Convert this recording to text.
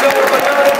Go, go, go.